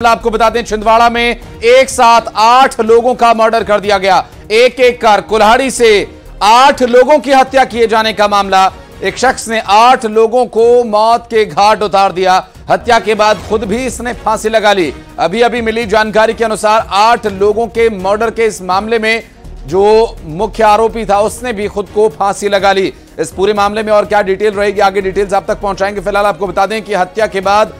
आपको बता दें छिंदवाड़ा में एक साथ आठ लोगों का मर्डर कर दिया गया। एक एक कर कुल्हाड़ी से आठ लोगों की हत्या किए जाने का मामला। एक शख्स ने आठ लोगों को मौत के घाट उतार दिया। हत्या के बाद खुद भी इसने फांसी लगा ली। अभी अभी मिली जानकारी के अनुसार आठ लोगों के मर्डर के इस मामले में जो मुख्य आरोपी था, उसने भी खुद को फांसी लगा ली। इस पूरे मामले में और क्या डिटेल रहेगी, आगे डिटेल्स आप तक पहुंचाएँगे। फ़िलहाल आपको बता दें कि हत्या के बाद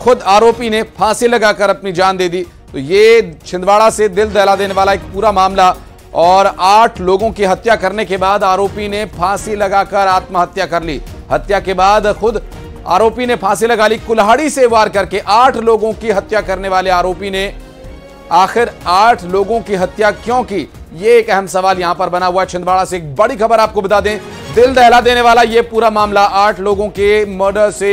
खुद आरोपी ने फांसी लगाकर अपनी जान दे दी। तो ये छिंदवाड़ा से दिल दहला देने वाला एक पूरा मामला और आठ लोगों की हत्या करने के बाद आरोपी ने फांसी लगाकर आत्महत्या कर ली। हत्या के बाद खुद आरोपी ने फांसी लगा ली। कुल्हाड़ी से वार करके आठ लोगों की हत्या करने वाले आरोपी ने आखिर आठ लोगों की हत्या क्यों की? ये एक अहम सवाल यहाँ पर बना हुआ छिंदवाड़ा से एक बड़ी खबर आपको बता दें। दिल दहला देने वाला ये पूरा मामला आठ लोगों के मर्डर से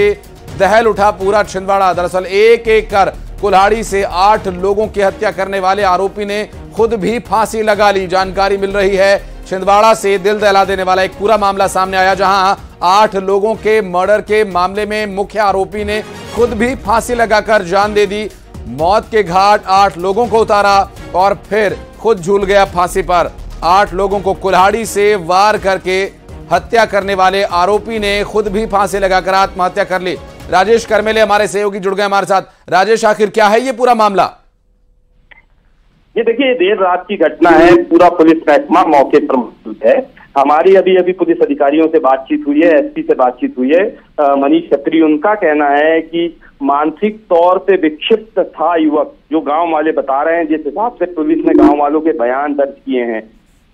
दहल उठा पूरा छिंदवाड़ा। दरअसल एक एक कर कुल्हाड़ी से आठ लोगों की हत्या करने वाले आरोपी ने खुद भी फांसी लगा ली। जानकारी मिल रही है, छिंदवाड़ा से दिल दहला देने वाला एक पूरा मामला सामने आया, जहाँ आठ लोगों के मर्डर के मामले में मुख्य आरोपी ने खुद भी फांसी लगाकर जान दे दी। मौत के घाट आठ लोगों को उतारा और फिर खुद झूल गया फांसी पर। आठ लोगों को कुल्हाड़ी से वार करके हत्या करने वाले आरोपी ने खुद भी फांसी लगाकर आत्महत्या कर ली। राजेश करमेले हमारे सहयोगी जुड़ गए हमारे साथ। राजेश, आखिर क्या है ये पूरा मामला? ये देखिए, देर रात की घटना है। पूरा पुलिस महकमा मौके पर मौजूद है। हमारी अभी अभी पुलिस अधिकारियों से बातचीत हुई है, एसपी से बातचीत हुई है। मनीष खत्री उनका कहना है कि मानसिक तौर पे विक्षिप्त था युवक। जो गाँव वाले बता रहे हैं, जिस हिसाब से पुलिस ने गाँव वालों के बयान दर्ज किए हैं,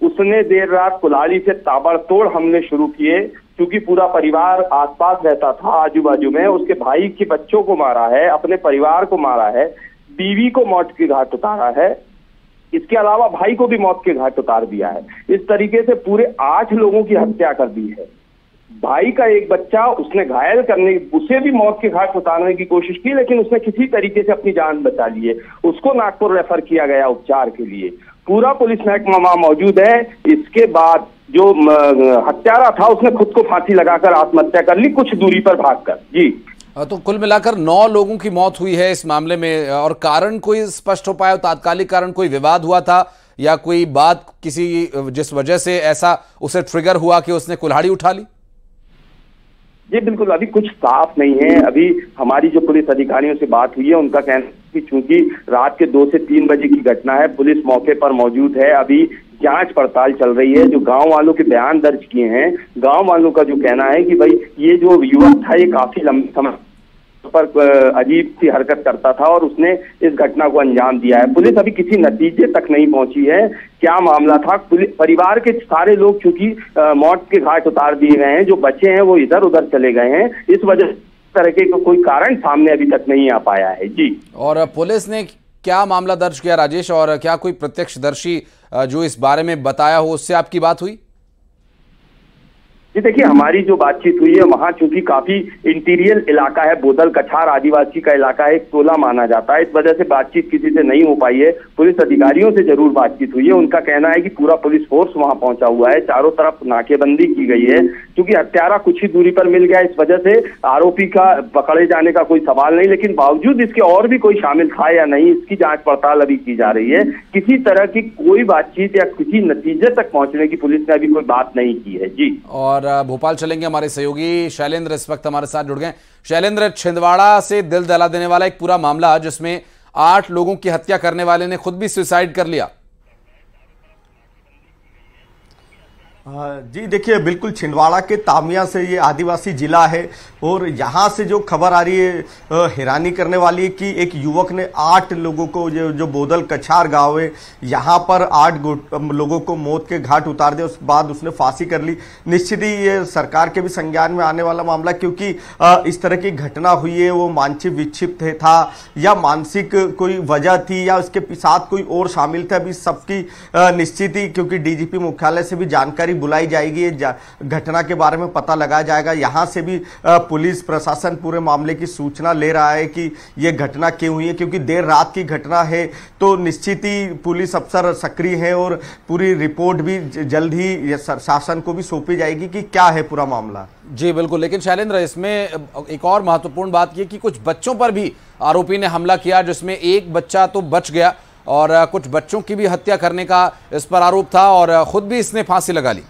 उसने देर रात कुल्हाड़ी से ताबड़तोड़ हमले शुरू किए। क्योंकि पूरा परिवार आसपास रहता था आजू बाजू में, उसके भाई के बच्चों को मारा है, अपने परिवार को मारा है, बीवी को मौत के घाट उतारा है, इसके अलावा भाई को भी मौत के घाट उतार दिया है। इस तरीके से पूरे आठ लोगों की हत्या कर दी है। भाई का एक बच्चा, उसने घायल करने, उसे भी मौत के घाट उतारने की कोशिश की, लेकिन उसने किसी तरीके से अपनी जान बचा ली है। उसको नागपुर रेफर किया गया उपचार के लिए। पूरा पुलिस महकमा मौजूद है। इसके बाद जो हत्यारा था उसने खुद को फांसी लगाकर आत्महत्या कर ली कुछ दूरी पर भागकर। जी। तो कुल मिलाकर नौ लोगों की मौत हुई है इस मामले में और कारण कोई स्पष्ट हो पाया तात्कालिक कारण कोई विवाद हुआ था या कोई बात किसी जिस वजह से ऐसा उसे ट्रिगर हुआ कि उसने कुल्हाड़ी उठा ली? जी बिल्कुल अभी कुछ साफ़ नहीं है। अभी हमारी जो पुलिस अधिकारियों से बात हुई है उनका कहना है कि चूँकि रात के दो से तीन बजे की घटना है पुलिस मौके पर मौजूद है। अभी जाँच पड़ताल चल रही है, जो गाँव वालों के बयान दर्ज किए हैं, गाँव वालों का जो कहना है कि भाई, ये जो युवक था, ये काफ़ी लंबे समय पर अजीब सी हरकत करता था और उसने इस घटना को अंजाम दिया है। पुलिस अभी किसी नतीजे तक नहीं पहुँची है। क्या मामला था? परिवार के सारे लोग चूँकि मौत के घाट उतार दिए गए हैं, जो बचे हैं, वो इधर उधर चले गए हैं। इस वजह तरह के, कोई कारण सामने अभी तक नहीं आ पाया है। जी। और पुलिस ने क्या मामला दर्ज किया राजेश और क्या कोई प्रत्यक्षदर्शी जो इस बारे में बताया हो, उससे आपकी बात हुई? जी देखिए, हमारी जो बातचीत हुई है, वहाँ चूँकि काफ़ी इंटीरियर इलाका है, बोदल कछार आदिवासी का इलाका है, एक टोला माना जाता है। इस वजह से बातचीत किसी से नहीं हो पाई है। पुलिस अधिकारियों से ज़रूर बातचीत हुई है। उनका कहना है कि पूरा पुलिस फोर्स वहाँ पहुँचा हुआ है। चारों तरफ़ नाकेबंदी की गई है। क्योंकि हत्यारा कुछ ही दूरी पर मिल गया, इस वजह से आरोपी का पकड़े जाने का कोई सवाल नहीं, लेकिन बावजूद इसके और भी कोई शामिल था या नहीं, इसकी जाँच पड़ताल अभी की जा रही है। किसी तरह की कोई बातचीत या किसी नतीजे तक पहुँचने की पुलिस ने अभी कोई बात नहीं की है। जी। और और भोपाल चलेंगे हमारे सहयोगी शैलेंद्र, इस वक्त हमारे साथ जुड़ गए शैलेंद्र, छिंदवाड़ा से दिल दला देने वाला एक पूरा मामला, जिसमें आठ लोगों की हत्या करने वाले ने खुद भी सुसाइड कर लिया। जी, देखिए, बिल्कुल छिंदवाड़ा के तामिया से ये आदिवासी जिला है और यहाँ से जो खबर आ रही है हैरानी करने वाली है कि एक युवक ने आठ लोगों को, जो जो बोदल कछार गाँव है, यहाँ पर आठ लोगों को मौत के घाट उतार दिया उसके बाद उसने फांसी कर ली। निश्चित ही ये सरकार के भी संज्ञान में आने वाला मामला क्योंकि इस तरह की घटना हुई है, वो मानसिक विक्षिप्त था, या मानसिक कोई वजह थी, या उसके साथ कोई और शामिल था, अभी सबकी निश्चित ही, क्योंकि डीजीपी मुख्यालय से भी जानकारी अधिकारी बुलाई जाएगी घटना के बारे में पता लगाया जाएगा। यहाँ से भी पुलिस प्रशासन पूरे मामले की सूचना ले रहा है कि ये घटना क्यों हुई है, क्योंकि देर रात की घटना है तो निश्चित ही पुलिस अफसर सक्रिय है और पूरी रिपोर्ट भी जल्द ही शासन को भी सौंपी जाएगी कि क्या है पूरा मामला। जी, बिल्कुल। लेकिन शैलेंद्र, इसमें एक और महत्वपूर्ण बात यह कि कुछ बच्चों पर भी आरोपी ने हमला किया, जिसमें एक बच्चा तो बच गया। और कुछ बच्चों की भी हत्या करने का इस पर आरोप था और खुद भी इसने फांसी लगा ली।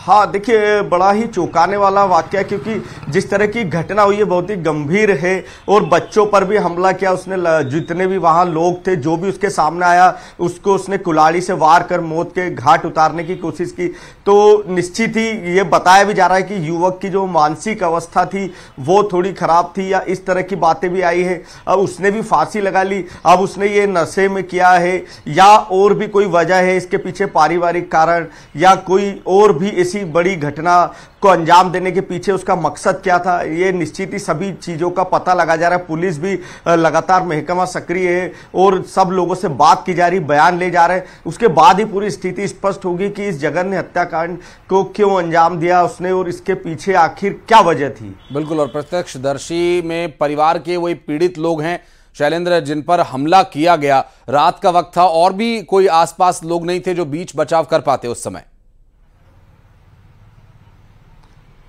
हाँ देखिए, बड़ा ही चौंकाने वाला वाक्य है, क्योंकि जिस तरह की घटना हुई है बहुत ही गंभीर है, और बच्चों पर भी हमला किया उसने जितने भी वहाँ लोग थे, जो भी उसके सामने आया, उसको उसने कुलाड़ी से वार कर मौत के घाट उतारने की कोशिश की। तो निश्चित ही ये बताया भी जा रहा है कि युवक की जो मानसिक अवस्था थी, वो थोड़ी खराब थी, या इस तरह की बातें भी आई है। अब उसने भी फांसी लगा ली, अब उसने ये नशे में किया है, या और भी कोई वजह है इसके पीछे पारिवारिक कारण, या कोई और भी ऐसी बड़ी घटना को अंजाम देने के पीछे उसका मकसद क्या था? ये निश्चित ही सभी चीज़ों का पता लगा जा रहा है। पुलिस भी लगातार महकमा सक्रिय है और सब लोगों से बात की जा रही, बयान ले जा रहे हैं। उसके बाद ही पूरी स्थिति स्पष्ट होगी कि इस जघन्य हत्याकांड को क्यों अंजाम दिया उसने और इसके पीछे आखिर क्या वजह थी? बिल्कुल, और प्रत्यक्षदर्शी में परिवार के वही पीड़ित लोग हैं, शैलेंद्र, जिन पर हमला किया गया। रात का वक्त था और भी कोई आसपास लोग नहीं थे जो बीच बचाव कर पाते उस समय।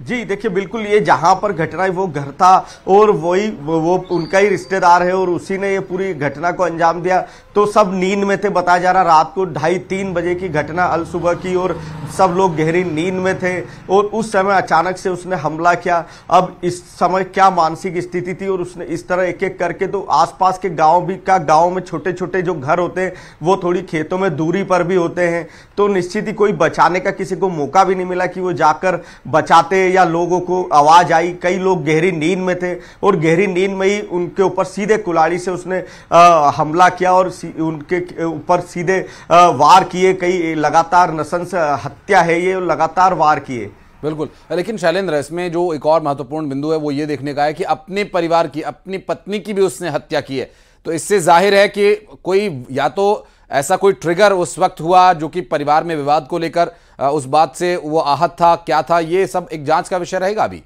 जी, देखिए, बिल्कुल ये जहाँ पर घटना है, वो घर था और वही, वो उनका ही रिश्तेदार है और उसी ने ये पूरी घटना को अंजाम दिया। तो सब नींद में थे, बताया जा रहा, रात को ढाई तीन बजे की घटना, अल सुबह की, और सब लोग गहरी नींद में थे और उस समय अचानक से उसने हमला किया। अब इस समय क्या मानसिक स्थिति थी और उसने इस तरह एक एक करके तो आसपास के गाँव भी का गाँव में छोटे छोटे जो घर होते हैं, वो थोड़ी खेतों में दूरी पर भी होते हैं। तो निश्चित ही कोई बचाने का किसी को मौका भी नहीं मिला कि वो जाकर बचाते या लोगों को आवाज़ आई कई लोग गहरी नींद में थे और गहरी नींद में ही उनके ऊपर सीधे कुलाड़ी से उसने आ, हमला किया और उनके ऊपर सीधे आ, वार किए कई लगातार नसंस हत्या है ये लगातार वार किए। बिल्कुल। लेकिन शैलेंद्र इसमें जो एक और महत्वपूर्ण बिंदु है वो ये देखने का है कि अपने परिवार की अपनी पत्नी की भी उसने हत्या की है। तो इससे ज़ाहिर है कि कोई या तो ऐसा कोई ट्रिगर उस वक्त हुआ जो कि परिवार में विवाद को लेकर उस बात से वो आहत था, क्या था, ये सब एक जाँच का विषय रहेगा अभी?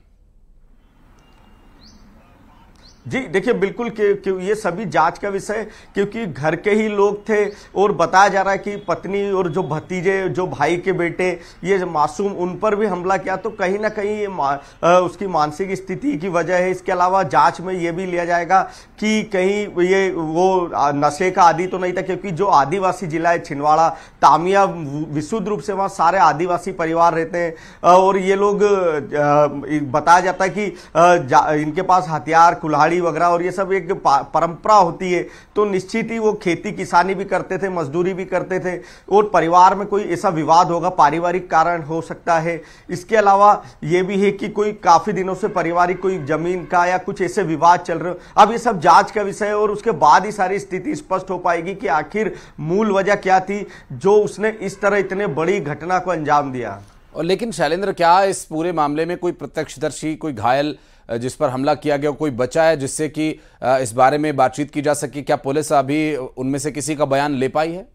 जी देखिए बिल्कुल कि, कि ये सभी जाँच का विषय क्योंकि घर के ही लोग थे और बताया जा रहा है कि पत्नी और जो भतीजे जो भाई के बेटे ये मासूम उन पर भी हमला किया। तो कहीं ना कहीं ये मा, आ, उसकी मानसिक स्थिति की वजह है। इसके अलावा जाँच में ये भी लिया जाएगा कि कहीं ये वो नशे का आदि तो नहीं था क्योंकि जो आदिवासी जिला है छिंदवाड़ा तामिया विशुद्ध रूप से वहाँ सारे आदिवासी परिवार रहते हैं। और ये लोग बताया जाता है कि इनके पास हथियार कुल्हाड़ी गाड़ी वगैरह और ये सब एक परंपरा होती है तो निश्चित ही वो खेती किसानी भी करते थे, मजदूरी भी करते थे, और परिवार में कोई ऐसा विवाद होगा, पारिवारिक कारण हो सकता है। इसके अलावा ये भी है कि कोई काफ़ी दिनों से पारिवारिक कोई ज़मीन का या कुछ ऐसे विवाद चल रहे अब ये सब जाँच का विषय है और उसके बाद ही सारी स्थिति स्पष्ट हो पाएगी कि आखिर मूल वजह क्या थी, जो उसने इस तरह इतने बड़ी घटना को अंजाम दिया। और लेकिन शैलेंद्र, क्या इस पूरे मामले में कोई प्रत्यक्षदर्शी, कोई घायल जिस पर हमला किया गया, कोई बचा है जिससे कि इस बारे में बातचीत की जा सके? क्या पुलिस अभी उनमें से किसी का बयान ले पाई है?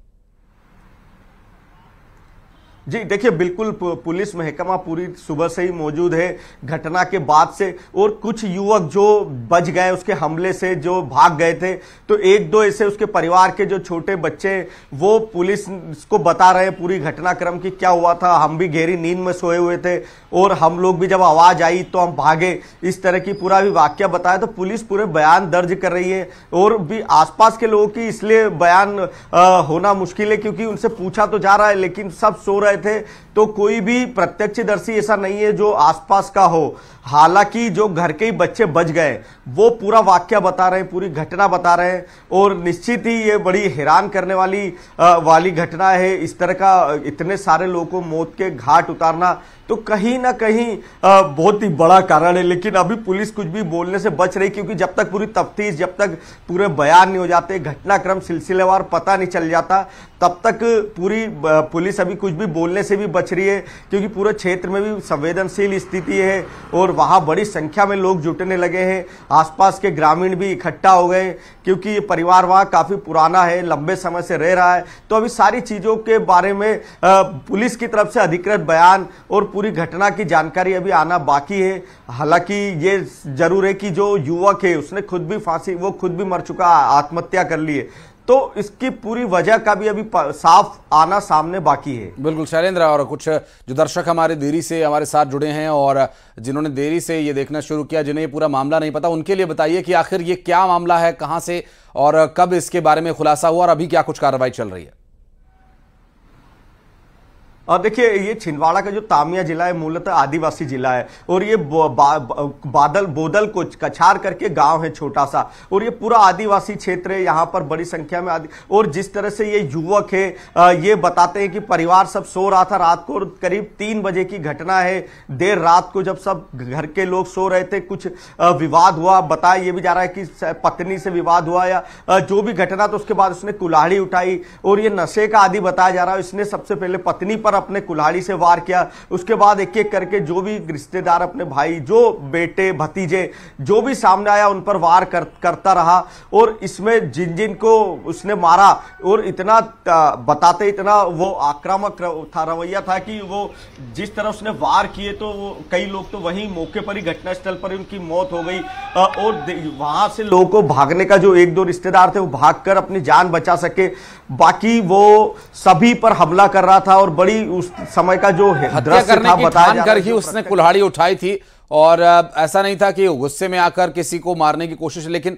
जी देखिए बिल्कुल पुलिस महकमा पूरी सुबह से ही मौजूद है घटना के बाद से और कुछ युवक जो बच गए उसके हमले से जो भाग गए थे तो एक दो ऐसे उसके परिवार के जो छोटे बच्चे वो पुलिस को बता रहे हैं पूरी घटनाक्रम की क्या हुआ था। हम भी गहरी नींद में सोए हुए थे और हम लोग भी जब आवाज़ आई तो हम भागे। इस तरह की पूरा भी वाक्य बताया तो पुलिस पूरे बयान दर्ज कर रही है और भी आसपास के लोगों की इसलिए बयान आ, होना मुश्किल है क्योंकि उनसे पूछा तो जा रहा है लेकिन सब सो रहे थे तो कोई भी प्रत्यक्षदर्शी ऐसा नहीं है जो आसपास का हो। हालाँकि जो घर के ही बच्चे बच गए वो पूरा वाक्य बता रहे हैं पूरी घटना बता रहे हैं और निश्चित ही ये बड़ी हैरान करने वाली आ, वाली घटना है। इस तरह का इतने सारे लोगों को मौत के घाट उतारना तो कहीं ना कहीं आ, बहुत ही बड़ा कारण है। लेकिन अभी पुलिस कुछ भी बोलने से बच रही क्योंकि जब तक पूरी तफ्तीश जब तक पूरे बयान नहीं हो जाते घटनाक्रम सिलसिलेवार पता नहीं चल जाता तब तक पूरी पुलिस अभी कुछ भी बोलने से भी बच रही है, क्योंकि पूरे क्षेत्र में भी संवेदनशील स्थिति है और वहाँ बड़ी संख्या में लोग जुटने लगे हैं। आसपास के ग्रामीण भी इकट्ठा हो गए, क्योंकि ये परिवार वहाँ काफ़ी पुराना है, लंबे समय से रह रहा है। तो अभी सारी चीज़ों के बारे में पुलिस की तरफ़ से अधिकृत बयान और पूरी घटना की जानकारी अभी आना बाकी है। हालाँकि ये ज़रूर है कि जो युवक है, उसने खुद भी फांसी, वो खुद भी मर चुका, आत्महत्या कर ली है। तो इसकी पूरी वजह का भी अभी साफ़ आना सामने बाकी है। बिल्कुल, शैलेंद्र, और कुछ जो दर्शक हमारे देरी से हमारे साथ जुड़े हैं और जिन्होंने देरी से ये देखना शुरू किया, जिन्हें ये पूरा मामला नहीं पता, उनके लिए बताइए कि आखिर ये क्या मामला है, कहाँ से और कब इसके बारे में खुलासा हुआ और अभी क्या कुछ कार्रवाई चल रही है। और देखिए ये छिंदवाड़ा का जो तामिया जिला है मूलतः आदिवासी जिला है और ये बा, बादल बोदल को कछार करके गाँव है छोटा सा और ये पूरा आदिवासी क्षेत्र है यहाँ पर बड़ी संख्या में आदि और जिस तरह से ये युवक है ये बताते हैं कि परिवार सब सो रहा था रात को करीब तीन बजे की घटना है देर रात को जब सब घर के लोग सो रहे थे कुछ विवाद हुआ बताया ये भी जा रहा है कि पत्नी से विवाद हुआ या जो भी घटना तो उसके बाद उसने कुल्हाड़ी उठाई और ये नशे का आदि बताया जा रहा है इसने सबसे पहले पत्नी पर अपने कुल्हाड़ी से वार किया। उसके बाद एक एक करके जो भी रिश्तेदार अपने भाई जो बेटे भतीजे जो भी सामने आया उन पर वार कर, करता रहा और इसमें जिन जिन को उसने मारा और इतना बताते इतना वो आक्रामक था रवैया था कि वो जिस तरह उसने वार किए तो कई लोग तो वहीं मौके पर ही घटनास्थल पर उनकी मौत हो गई। और वहाँ से लोगों को भागने का जो एक दो रिश्तेदार थे वो भागकर अपनी जान बचा सके। बाकी वो सभी पर हमला कर रहा था और बड़ी उस समय का जो हत्या करने की ठान कर ही उसने कुल्हाड़ी उठाई थी और ऐसा नहीं था कि गुस्से में आकर किसी को मारने की कोशिश लेकिन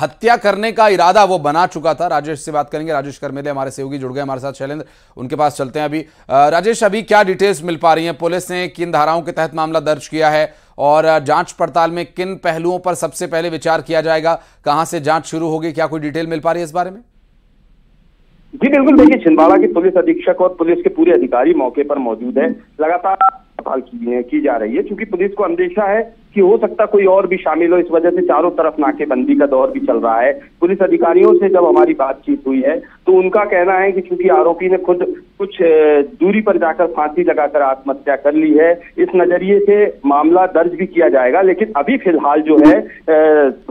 हत्या करने का इरादा वो बना चुका था। राजेश से बात करेंगे। राजेश कर्मेले हमारे सहयोगी जुड़ गए हमारे साथ शैलेंद्र उनके पास चलते हैं अभी। राजेश अभी क्या डिटेल्स मिल पा रही हैं? पुलिस ने किन धाराओं के तहत मामला दर्ज किया है? और जाँच पड़ताल में किन पहलुओं पर सबसे पहले विचार किया जाएगा? कहाँ से जाँच शुरू होगी? क्या कोई डिटेल मिल पा रही है इस बारे में? जी बिल्कुल देखिए छिंदवाड़ा के पुलिस अधीक्षक और पुलिस के पूरे अधिकारी मौके पर मौजूद है। लगातार पड़ताल की, की जा रही है क्योंकि पुलिस को अंदेशा है कि हो सकता कोई और भी शामिल हो। इस वजह से चारों तरफ़ नाकेबंदी का दौर भी चल रहा है। पुलिस अधिकारियों से जब हमारी बातचीत हुई है तो उनका कहना है कि चूँकि आरोपी ने खुद कुछ दूरी पर जाकर फांसी लगाकर आत्महत्या कर ली है इस नज़रिए से मामला दर्ज भी किया जाएगा। लेकिन अभी फ़िलहाल जो है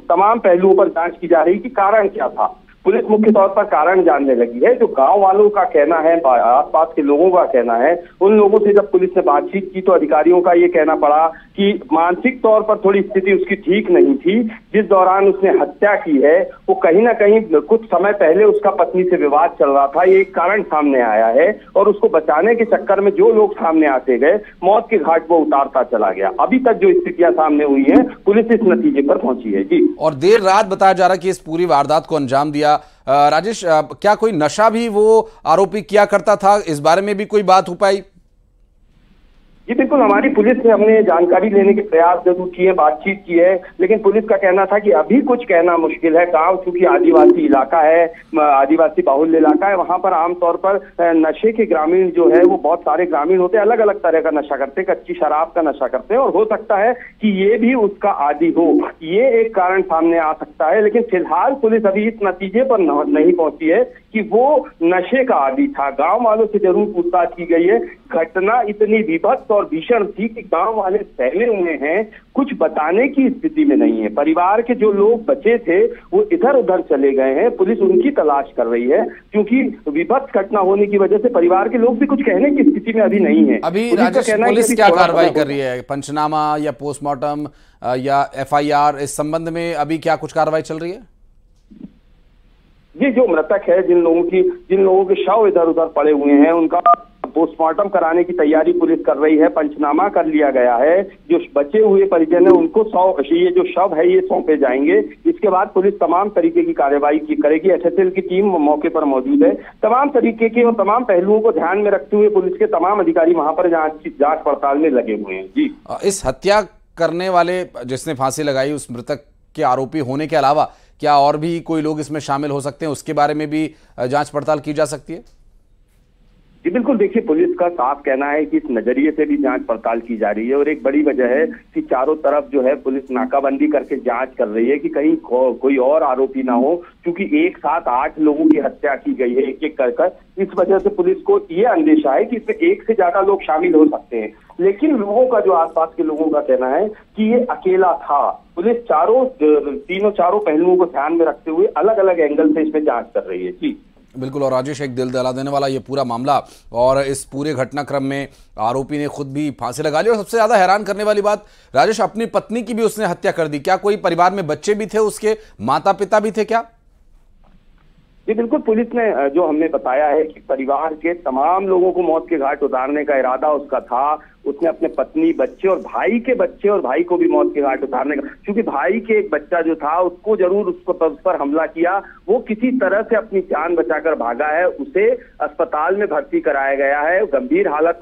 तमाम पहलुओं पर जाँच की जा रही कि कारण क्या था। पुलिस मुख्य तौर पर कारण जानने लगी है। जो गाँव वालों का कहना है आसपास के लोगों का कहना है, उन लोगों से जब पुलिस ने बातचीत की तो अधिकारियों का ये कहना पड़ा कि मानसिक तौर पर थोड़ी स्थिति उसकी ठीक नहीं थी, जिस दौरान उसने हत्या की है, वो कहीं ना कहीं कुछ समय पहले उसका पत्नी से विवाद चल रहा था, ये एक कारण सामने आया है, और उसको बचाने के चक्कर में जो लोग सामने आते गए, मौत के घाट वो उतारता चला गया। अभी तक जो स्थितियाँ सामने हुई है, पुलिस इस नतीजे पर पहुँची है। जी। और देर रात बताया जा रहा है कि इस पूरी वारदात को अंजाम दिया। राजेश क्या कोई नशा भी वो आरोपी किया करता था? इस बारे में भी कोई बात हो पाई? जी, बिल्कुल, हमारी पुलिस से हमने जानकारी लेने के प्रयास ज़रूर किए, बातचीत की है, लेकिन पुलिस का कहना था कि अभी कुछ कहना मुश्किल है। गाँव, चूँकि आदिवासी इलाका है आदिवासी बाहुल्य इलाका है, वहाँ पर आमतौर पर नशे के ग्रामीण जो है, वो बहुत सारे ग्रामीण होते हैं अलग अलग तरह का नशा करते हैं, कच्ची शराब का नशा करते हैं, और हो सकता है कि ये भी उसका आदि हो। ये एक कारण सामने आ सकता है, लेकिन फ़िलहाल पुलिस अभी इस नतीजे पर नहीं पहुँची है कि वो नशे का आदि था। गाँव वालों से ज़रूर पूछताछ की गई है। घटना इतनी विभत्स और भीषण थी कि गाँव वाले सहले हुए हैं कुछ बताने की स्थिति में नहीं है। परिवार के जो लोग बचे थे वो इधर उधर चले गए हैं। पुलिस उनकी तलाश कर रही है क्योंकि विभत्स घटना होने की वजह से परिवार के लोग भी कुछ कहने की स्थिति में अभी नहीं है। अभी पुलिस, पुलिस क्या कार्रवाई कर रही है? पंचनामा या पोस्टमार्टम या एफआईआर इस संबंध में अभी क्या कुछ कार्रवाई चल रही है? जी जो मृतक है जिन लोगों की जिन लोगों के शव इधर उधर पड़े हुए हैं उनका पोस्टमार्टम कराने की तैयारी पुलिस कर रही है, पंचनामा कर लिया गया है। जो बचे हुए परिजन है, उनको सौ, ये जो शव है, ये सौंपे जाएँगे। इसके बाद पुलिस तमाम तरीके की कार्यवाही की करेगी। एसएसएल की टीम मौके पर मौजूद है। तमाम तरीके के और तमाम पहलुओं को ध्यान में रखते हुए पुलिस के तमाम अधिकारी वहाँ पर जाँच जाँच पड़ताल में लगे हुए हैं। जी। इस हत्या करने वाले जिसने फांसी लगाई, उस मृतक के आरोपी होने के अलावा क्या और भी कोई लोग इसमें शामिल हो सकते हैं? उसके बारे में भी जाँच पड़ताल की जा सकती है? जी बिल्कुल देखिए पुलिस का साफ़ कहना है कि इस नज़रिए से भी जाँच पड़ताल की जा रही है और एक बड़ी वजह है कि चारों तरफ़ जो है पुलिस नाकाबंदी करके जाँच कर रही है कि कहीं को, कोई और आरोपी ना हो क्योंकि एक साथ आठ लोगों की हत्या की गई है एक एक कर कर इस वजह से पुलिस को ये अंदेशा है कि इसमें एक से ज़्यादा लोग शामिल हो सकते हैं। लेकिन लोगों का जो आसपास के लोगों का कहना है कि ये अकेला था पुलिस चारों तीनों चारों पहलुओं को ध्यान में रखते हुए अलग अलग एंगल से इसमें जाँच कर रही है। जी। बिल्कुल, और राजेश एक दिल दहला देने वाला ये पूरा मामला। और इस पूरे घटनाक्रम में आरोपी ने खुद भी फांसी लगा ली और सबसे ज़्यादा हैरान करने वाली बात, राजेश अपनी पत्नी की भी उसने हत्या कर दी। क्या कोई परिवार में बच्चे भी थे उसके? माता पिता भी थे क्या? जी, बिल्कुल, पुलिस ने जो हमने बताया है कि परिवार के तमाम लोगों को मौत के घाट उतारने का इरादा उसका था। उसने अपने पत्नी, बच्चे और भाई के बच्चे और भाई को भी मौत के घाट उतारने का क्योंकि भाई के एक बच्चा जो था, उसको ज़रूर उसको उस पर हमला किया। वो किसी तरह से अपनी जान बचाकर भागा है। उसे अस्पताल में भर्ती कराया गया है। गंभीर हालत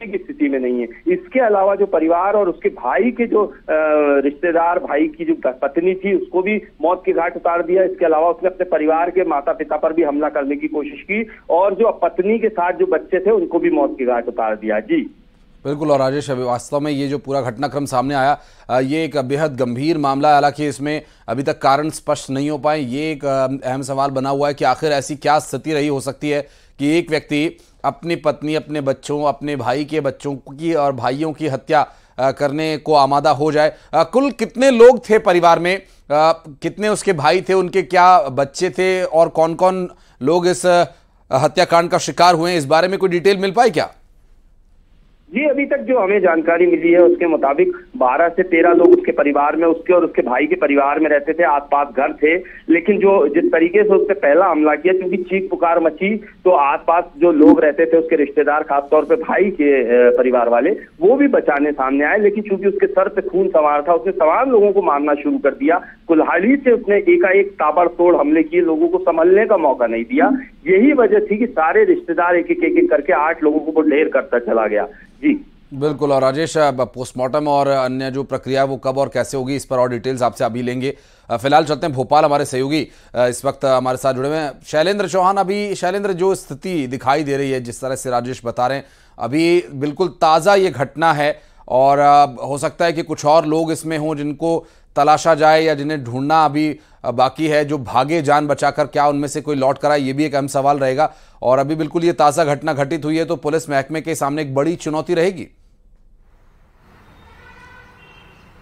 की स्थिति में नहीं है। इसके अलावा जो परिवार और उसके भाई के जो रिश्तेदार, भाई की जो पत्नी थी, उसको भी मौत के घाट उतार दिया। इसके अलावा उसने अपने परिवार के माता पिता पर भी हमला करने की कोशिश की और जो पत्नी के साथ जो बच्चे थे, उनको भी मौत के घाट उतार दिया। जी। बिल्कुल, और राजेश, अभी वास्तव में ये जो पूरा घटनाक्रम सामने आया ये एक बेहद गंभीर मामला है। हालाँकि इसमें अभी तक कारण स्पष्ट नहीं हो पाए। ये एक अहम सवाल बना हुआ है कि आखिर ऐसी क्या स्थिति रही हो सकती है कि एक व्यक्ति अपनी पत्नी, अपने बच्चों, अपने भाई के बच्चों की और भाइयों की हत्या करने को आमादा हो जाए। कुल कितने लोग थे परिवार में? कितने उसके भाई थे? उनके क्या बच्चे थे? और कौन कौन लोग इस हत्याकांड का शिकार हुए इस बारे में कोई डिटेल मिल पाई क्या? जी, अभी तक जो हमें जानकारी मिली है उसके मुताबिक 12 से 13 लोग उसके परिवार में, उसके और उसके भाई के परिवार में रहते थे, आसपास घर थे। लेकिन जो जिस तरीके से उसने पहला हमला किया, क्योंकि चीख पुकार मची तो आसपास जो लोग रहते थे, उसके रिश्तेदार, खासतौर पर भाई के परिवार वाले, वो भी बचाने सामने आए। लेकिन चूँकि उसके सर पे खून सवार था, उसने तमाम लोगों को मारना शुरू कर दिया। कुल्हाड़ी से उसने एकाएक ताबड़तोड़ हमले किए, लोगों को संभलने का मौका नहीं दिया। यही वजह थी कि सारे रिश्तेदार एक एक एक करके आठ लोगों को ढेर करता चला गया। जी। बिल्कुल, और राजेश पोस्टमार्टम और अन्य जो प्रक्रिया, वो कब और कैसे होगी, इस पर और डिटेल्स आपसे अभी लेंगे। फ़िलहाल चलते हैं भोपाल, हमारे सहयोगी इस वक्त हमारे साथ जुड़े हुए हैं। शैलेंद्र चौहान, अभी शैलेंद्र, जो स्थिति दिखाई दे रही है, जिस तरह से राजेश बता रहे हैं, अभी बिल्कुल ताज़ा ये घटना है। और हो सकता है कि कुछ और लोग इसमें हों जिनको तलाशा जाए या जिन्हें ढूंढना अभी बाकी है जो भागे जान बचाकर क्या उनमें से कोई लौट कर आए ये भी एक अहम सवाल रहेगा। और अभी बिल्कुल ये ताज़ा घटना घटित हुई है तो पुलिस महकमे के सामने एक बड़ी चुनौती रहेगी।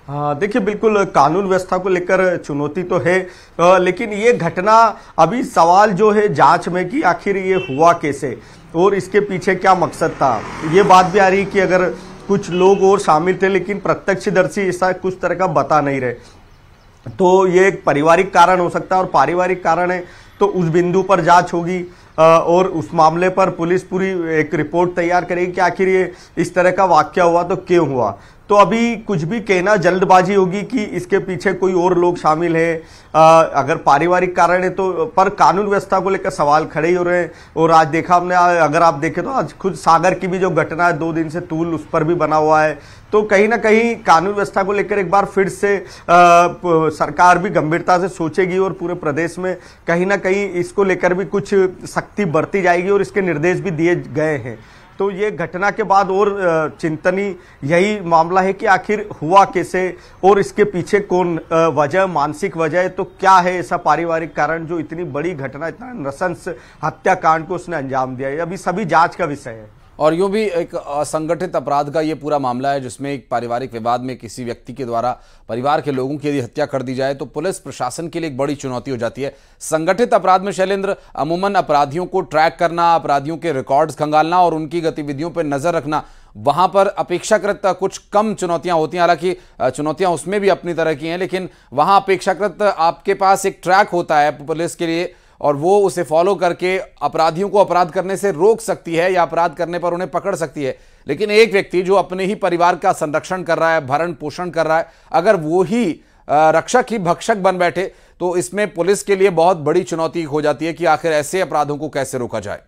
हाँ देखिए बिल्कुल कानून व्यवस्था को लेकर चुनौती तो है आ, लेकिन ये घटना अभी सवाल जो है जाँच में कि आखिर ये हुआ कैसे और इसके पीछे क्या मकसद था। ये बात भी आ रही कि अगर कुछ लोग और शामिल थे, लेकिन प्रत्यक्षदर्शी ऐसा कुछ तरह का बता नहीं रहे। तो ये एक पारिवारिक कारण हो सकता है, और पारिवारिक कारण है तो उस बिंदु पर जाँच होगी और उस मामले पर पुलिस पूरी एक रिपोर्ट तैयार करेगी कि आखिर ये इस तरह का वाक्य हुआ तो क्यों हुआ। तो अभी कुछ भी कहना जल्दबाजी होगी कि इसके पीछे कोई और लोग शामिल है। अगर पारिवारिक कारण है तो पर कानून व्यवस्था को लेकर सवाल खड़े ही हो रहे हैं। और आज देखा हमने अगर आप देखें तो आज खुद सागर की भी जो घटना है दो दिन से तूल उस पर भी बना हुआ है। तो कहीं ना कहीं कानून व्यवस्था को लेकर एक बार फिर से आ, सरकार भी गंभीरता से सोचेगी और पूरे प्रदेश में कहीं ना कहीं इसको लेकर भी कुछ सख्ती बरती जाएगी और इसके निर्देश भी दिए गए हैं। तो ये घटना के बाद और चिंतनी, यही मामला है कि आखिर हुआ कैसे और इसके पीछे कौन वजह, मानसिक वजह तो क्या है ऐसा पारिवारिक कारण जो इतनी बड़ी घटना, इतना नृशंस हत्याकांड को उसने अंजाम दिया है? अभी सभी जाँच का विषय है। और यूँ भी एक असंगठित अपराध का ये पूरा मामला है, जिसमें एक पारिवारिक विवाद में किसी व्यक्ति के द्वारा परिवार के लोगों की यदि हत्या कर दी जाए तो पुलिस प्रशासन के लिए एक बड़ी चुनौती हो जाती है। संगठित अपराध में शैलेंद्र, अमूमन अपराधियों को ट्रैक करना, अपराधियों के रिकॉर्ड्स खंगालना और उनकी गतिविधियों पर नज़र रखना, वहाँ पर अपेक्षाकृत कुछ कम चुनौतियाँ होती हैं। हालाँकि चुनौतियाँ उसमें भी अपनी तरह की हैं, लेकिन वहाँ अपेक्षाकृत आपके पास एक ट्रैक होता है पुलिस के लिए और वो उसे फॉलो करके अपराधियों को अपराध करने से रोक सकती है या अपराध करने पर उन्हें पकड़ सकती है। लेकिन एक व्यक्ति जो अपने ही परिवार का संरक्षण कर रहा है, भरण पोषण कर रहा है, अगर वो ही रक्षक ही भक्षक बन बैठे तो इसमें पुलिस के लिए बहुत बड़ी चुनौती हो जाती है कि आखिर ऐसे अपराधों को कैसे रोका जाए।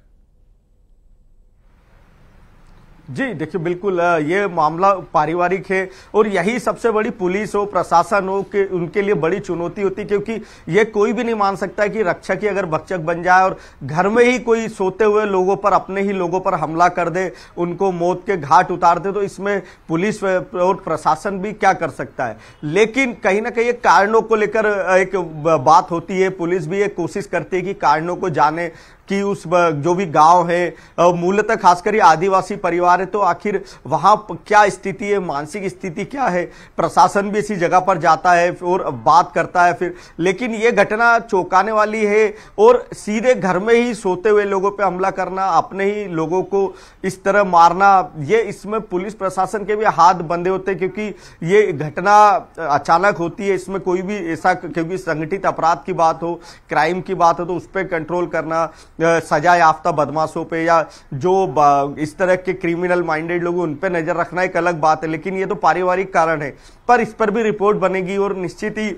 जी, देखिए, बिल्कुल ये मामला पारिवारिक है और यही सबसे बड़ी पुलिस हो, प्रशासन हो कि उनके लिए बड़ी चुनौती होती क्योंकि ये कोई भी नहीं मान सकता कि रक्षा की अगर भक्षक बन जाए और घर में ही कोई सोते हुए लोगों पर, अपने ही लोगों पर हमला कर दे, उनको मौत के घाट उतार दे तो इसमें पुलिस और प्रशासन भी क्या कर सकता है? लेकिन कहीं ना कहीं कारणों को लेकर एक बात होती है, पुलिस भी एक कोशिश करती है कि कारणों को जाने कि उस जो भी गाँव है मूलतः खासकर आदिवासी परिवार है तो आखिर वहाँ क्या स्थिति है, मानसिक स्थिति क्या है? प्रशासन भी इसी जगह पर जाता है और बात करता है फिर। लेकिन ये घटना चौंकाने वाली है और सीधे घर में ही सोते हुए लोगों पर हमला करना, अपने ही लोगों को इस तरह मारना, ये इसमें पुलिस प्रशासन के भी हाथ बंधे होते क्योंकि ये घटना अचानक होती है, इसमें कोई भी ऐसा, क्योंकि संगठित अपराध की बात हो, क्राइम की बात हो तो उस पर कंट्रोल करना सजा याफ्ता बदमाशों पे या जो इस तरह के क्रिमिनल माइंडेड लोग, उन पर नज़र रखना एक अलग बात है, लेकिन ये तो पारिवारिक कारण है। पर इस पर भी रिपोर्ट बनेगी और निश्चित ही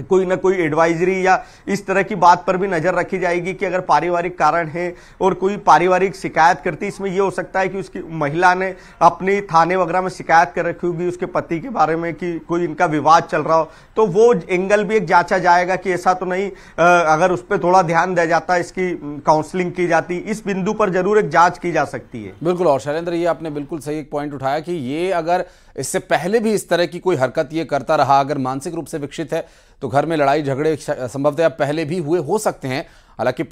कोई ना कोई एडवाइजरी या इस तरह की बात पर भी नज़र रखी जाएगी कि अगर पारिवारिक कारण है और कोई पारिवारिक शिकायत करती, इसमें यह हो सकता है कि उसकी महिला ने अपनी थाने वगैरह में शिकायत कर रखी होगी, उसके पति के बारे में कि कोई इनका विवाद चल रहा हो तो वो एंगल भी एक जांचा जाएगा कि ऐसा तो नहीं अगर उस पर थोड़ा ध्यान दिया जाता, इसकी काउंसलिंग की जाती, इस बिंदु पर ज़रूर एक जाँच की जा सकती है। बिल्कुल, और शैलेंद्र, ये आपने बिल्कुल सही एक पॉइंट उठाया कि ये अगर इससे पहले भी इस तरह की कोई हरकत ये करता रहा, अगर मानसिक रूप से विकसित है तो घर में लड़ाई झगड़े संभवतः पहले भी हुए, हो सकते हैं। हालाँकि